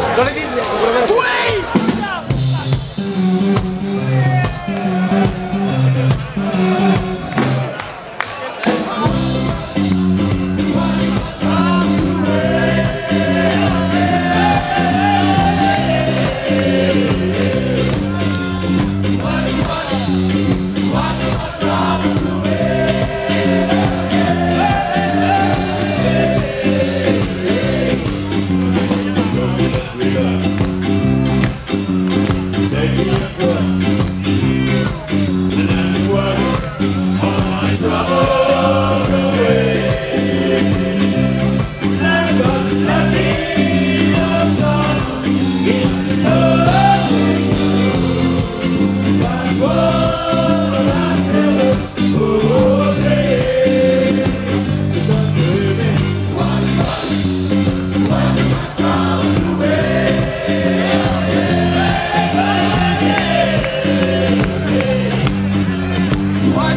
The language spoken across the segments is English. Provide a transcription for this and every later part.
No le Why do I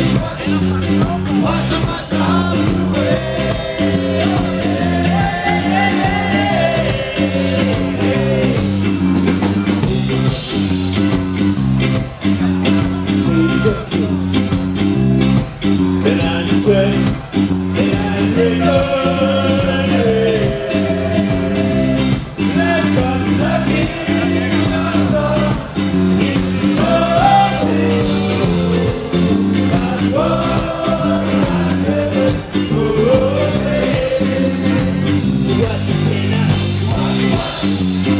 Watch my at the oh you?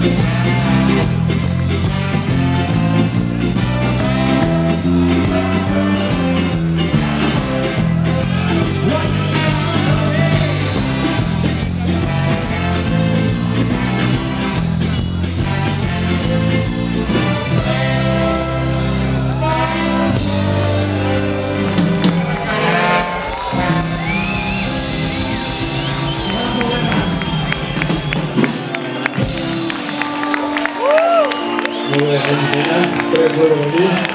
Thank you. Mulai aja, Terima kasih.